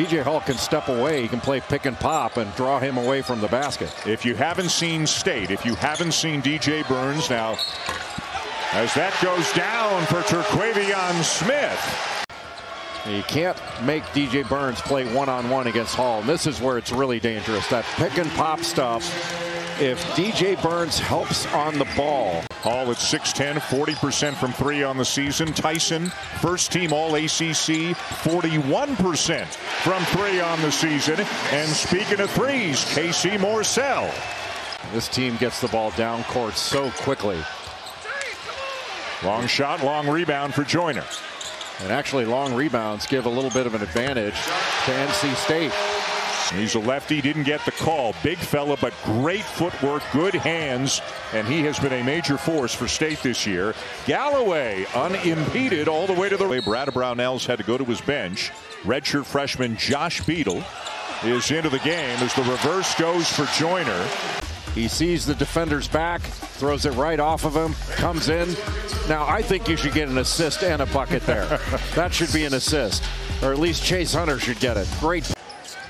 PJ Hall can step away, he can play pick and pop and draw him away from the basket. If you haven't seen State, if you haven't seen DJ Burns now, as that goes down for Terquavion Smith. You can't make DJ Burns play one-on-one -on -one against Hall. And this is where it's really dangerous. That pick and pop stuff. If DJ Burns helps on the ball. Hall at 6'10", 40% from three on the season. Tyson, first team All-ACC, 41% from three on the season. And speaking of threes, Casey Morsell. This team gets the ball down court so quickly. Long shot, long rebound for Joiner. And actually, long rebounds give a little bit of an advantage to NC State. He's a lefty, didn't get the call. Big fella, but great footwork, good hands, and he has been a major force for State this year. Galloway unimpeded all the way to the way. Brad Brownells had to go to his bench. Redshirt freshman Josh Beadle is into the game as the reverse goes for Joiner. He sees the defender's back, throws it right off of him, comes in. Now, I think you should get an assist and a bucket there. that should be an assist. Or at least Chase Hunter should get it. Great.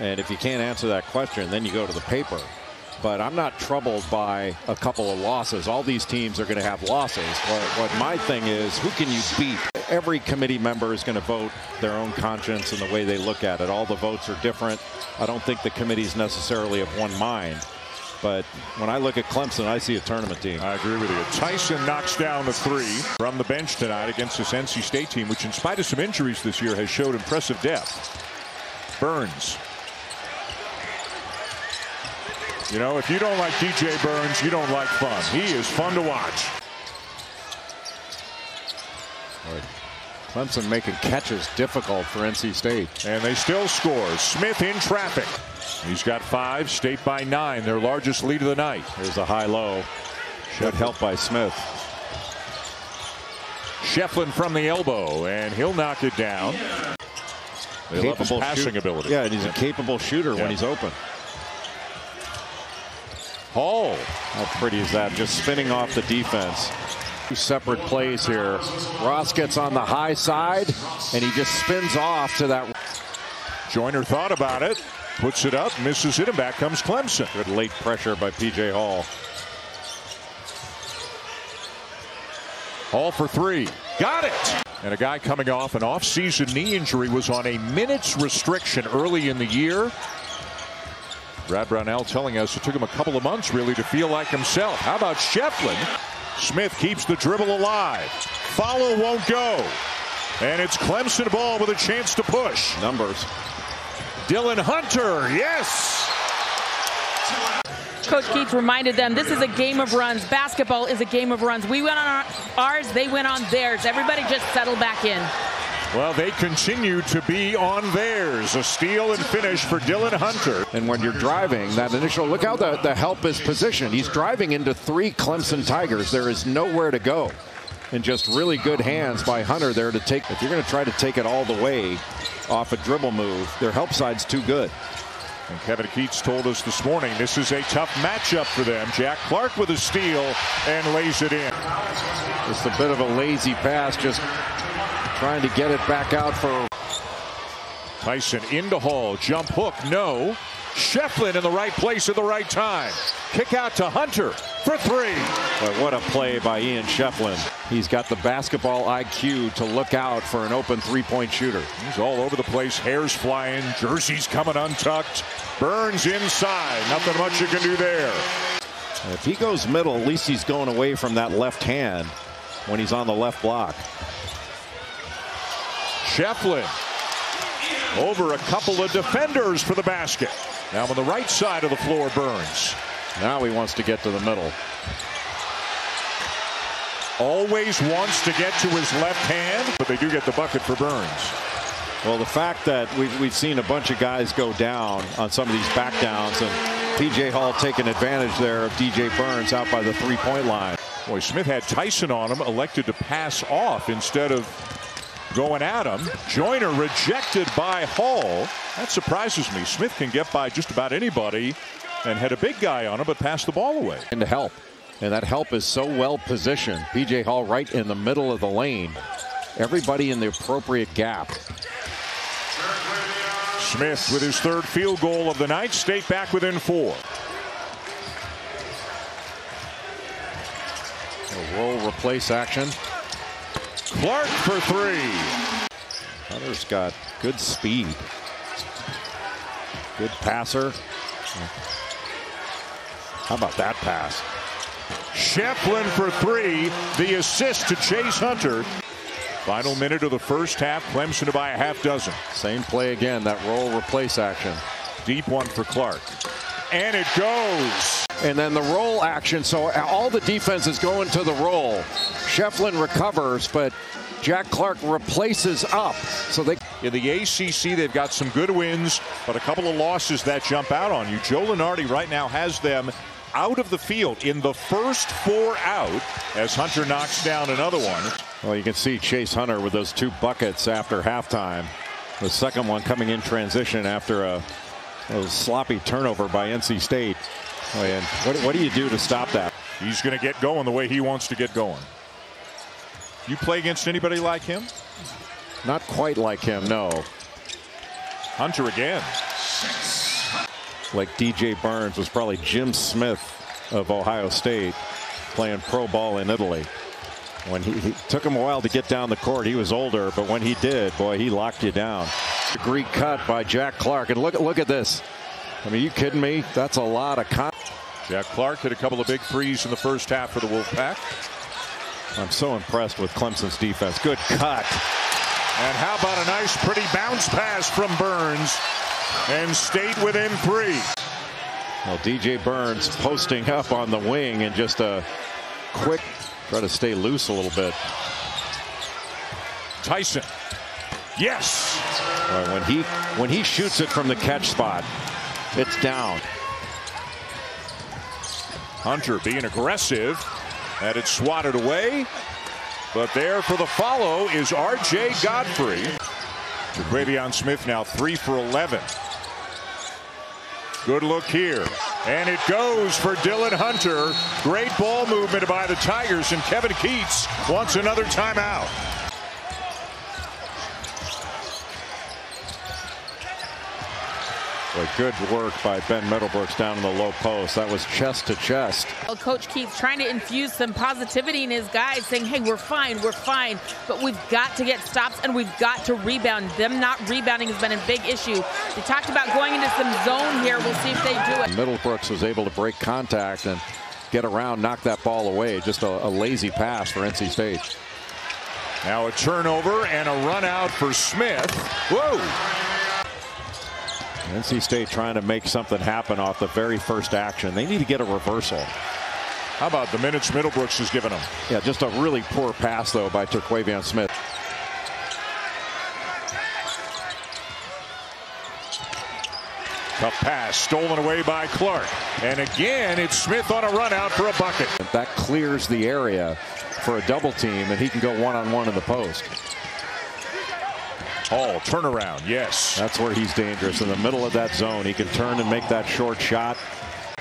And if you can't answer that question, then you go to the paper. But I'm not troubled by a couple of losses. All these teams are going to have losses. What, what my thing is, who can you beat? Every committee member is going to vote their own conscience and the way they look at it. All the votes are different. I don't think the committee's necessarily of one mind. But when I look at Clemson, I see a tournament team. I agree with you. Tyson knocks down the three from the bench tonight against this NC State team, which in spite of some injuries this year has showed impressive depth. Burns. You know, if you don't like DJ Burns, you don't like fun. He is fun to watch. Clemson making catches difficult for NC State. And they still score. Smith in traffic. He's got five. State by nine. Their largest lead of the night. There's a high-low. Good help by Smith. Schieffelin from the elbow, and he'll knock it down. They love his passing ability. Yeah, and he's a capable shooter Yeah. when he's open. Hall. How pretty is that? Just spinning off the defense. Two separate plays here. Ross gets on the high side, and he just spins off to that. Joiner thought about it. Puts it up, misses it, and back comes Clemson. Good late pressure by P.J. Hall. Hall for three. Got it. And a guy coming off an off-season knee injury was on a minutes restriction early in the year. Brad Brownell telling us it took him a couple of months really to feel like himself. How about Schieffelin? Smith keeps the dribble alive. Follow won't go. And it's Clemson ball with a chance to push. Numbers. Dillon Hunter, yes. Coach Keatts reminded them this is a game of runs. Basketball is a game of runs. We went on our, ours, they went on theirs. Everybody just settle back in. Well, they continue to be on theirs. A steal and finish for Dillon Hunter. And when you're driving, that initial look how the, the help is positioned. He's driving into three Clemson Tigers. There is nowhere to go. And just really good hands by Hunter there to take. If you're going to try to take it all the way off a dribble move, their help side's too good. And Kevin Keatts told us this morning this is a tough matchup for them. Jack Clark with a steal and lays it in. Just a bit of a lazy pass, just trying to get it back out for Tyson into Hall. Jump hook, no. Schieffelin in the right place at the right time. Kick out to Hunter for three. But what a play by Ian Schieffelin. He's got the basketball IQ to look out for an open three-point shooter. He's all over the place. Hairs flying. Jerseys coming untucked. Burns inside. Nothing much you can do there. If he goes middle, at least he's going away from that left hand when he's on the left block. Schieffelin over a couple of defenders for the basket. Now on the right side of the floor, Burns. Now he wants to get to the middle. Always wants to get to his left hand, but they do get the bucket for Burns. Well, the fact that we've, we've seen a bunch of guys go down on some of these back downs and P.J. Hall taking advantage there of D.J. Burns out by the three-point line. Boy, Smith had Tyson on him, elected to pass off instead of going at him. Joiner rejected by Hall. That surprises me. Smith can get by just about anybody and had a big guy on him, but passed the ball away. And to help. And that help is so well positioned. P.J. Hall right in the middle of the lane. Everybody in the appropriate gap. Smith with his third field goal of the night. State back within four. A roll replace action. Clark for three. Hunter's got good speed. Good passer. How about that pass? Schieffelin for three. The assist to Chase Hunter. Final minute of the first half. Clemson to buy a half dozen. Same play again. That roll replace action. Deep one for Clark. And it goes. And then the roll action. So all the defense is going to the roll. Schieffelin recovers, but Jack Clark replaces up. So they in the ACC they've got some good wins, but a couple of losses that jump out on you. Joe Lunardi right now has them out of the field in the first four out as Hunter knocks down another one. Well, you can see Chase Hunter with those two buckets after halftime. The second one coming in transition after a, a sloppy turnover by NC State. Oh, and what, what do you do to stop that? He's going to get going the way he wants to get going. You play against anybody like him? Not quite like him, no. Hunter again. Like DJ Burns was probably Jim Smith of Ohio State playing pro ball in Italy. When he, he, took him a while to get down the court, he was older, but when he did, boy, he locked you down. Greek cut by Jack Clark, and look at look at this. I mean, you kidding me? That's a lot of. Con Jack Clark hit a couple of big threes in the first half for the Wolfpack. I'm so impressed with Clemson's defense. Good cut. And how about a nice pretty bounce pass from Burns and State within three. Well, DJ Burns posting up on the wing and just a quick try to stay loose a little bit. Tyson. Yes. Right, when he when he shoots it from the catch spot, it's down. Hunter being aggressive. Had it swatted away. But there for the follow is R.J. Godfrey. Quavion Smith now 3 for 11. Good look here. And it goes for Dillon Hunter. Great ball movement by the Tigers, and Kevin Keatts wants another timeout. Boy, good work by Ben Middlebrooks down in the low post. That was chest to chest. Well, Coach Keatts trying to infuse some positivity in his guys, saying, hey, we're fine, we're fine, but we've got to get stops and we've got to rebound. Them not rebounding has been a big issue. They talked about going into some zone here. We'll see if they do it. Middlebrooks was able to break contact and get around, knock that ball away. Just a, a lazy pass for NC State. Now a turnover and a run out for Smith. Whoa! NC State trying to make something happen off the very first action. They need to get a reversal. How about the minutes Middlebrooks has given them? Yeah, just a really poor pass, though, by Terquavion Smith. Tough pass stolen away by Clark. And again, it's Smith on a run out for a bucket. That clears the area for a double team, and he can go one on one in the post. Hall turnaround, yes. That's where he's dangerous. In the middle of that zone, he can turn and make that short shot.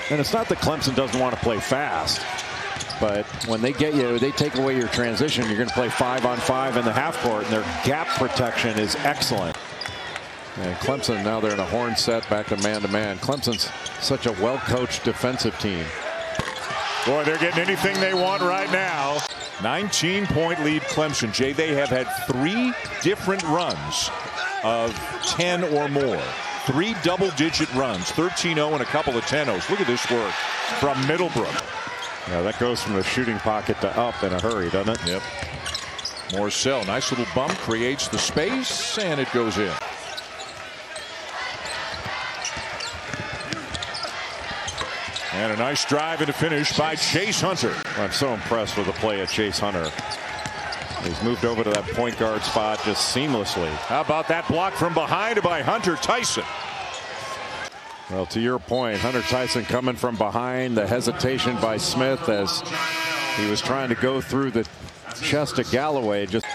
And it's not that Clemson doesn't want to play fast. But when they get you, they take away your transition, you're going to play five on five in the half court, and their gap protection is excellent. And Clemson, now they're in a horn set back to man to man. Clemson's such a well coached defensive team. Boy, they're getting anything they want right now. 19 point lead Clemson. Jay, they have had three different runs of 10 or more. Three double digit runs, 13 0 and a couple of 10 0s. Look at this work from Middlebrook. Yeah, that goes from the shooting pocket to up in a hurry, doesn't it? Yep. Morsell, nice little bump, creates the space, and it goes in. And a nice drive and a finish by Chase Hunter. I'm so impressed with the play of Chase Hunter. He's moved over to that point guard spot just seamlessly. How about that block from behind by Hunter Tyson? Well, to your point, Hunter Tyson coming from behind. The hesitation by Smith as he was trying to go through the chest of Galloway just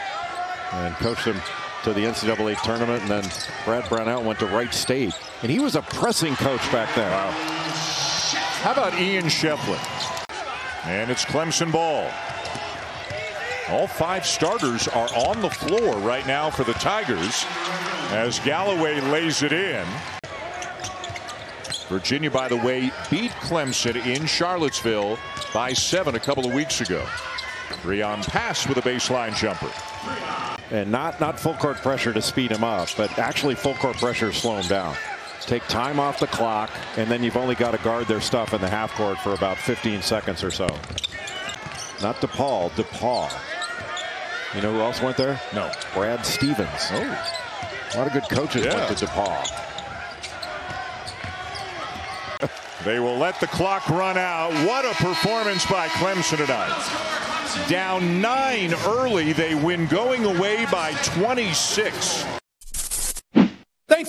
and coached him to the NCAA tournament. And then Brad Brownell went to Wright State. And he was a pressing coach back then. Wow. How about Ian Schieffelin? And it's Clemson ball. All five starters are on the floor right now for the Tigers. as Galloway lays it in. Virginia, by the way, beat Clemson in Charlottesville by seven a couple of weeks ago. Reon pass with a baseline jumper. And not, not full court pressure to speed him up, but actually full court pressure to slow him down. Take time off the clock, and then you've only got to guard their stuff in the half court for about 15 seconds or so. Not DePaul, DePaul. You know who else went there? No. Brad Stevens. Oh. A lot of good coaches Yeah. went to DePaul. They will let the clock run out. What a performance by Clemson tonight. Down nine early, they win going away by 26.